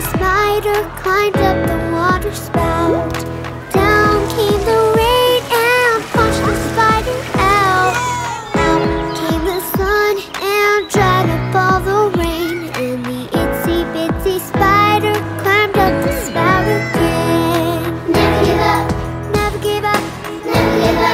A spider climbed up the water spout. Down came the rain and pushed the spider out. Out came the sun and dried up all the rain. And the itsy bitsy spider climbed up the spout again. Never give up, never give up, never give up.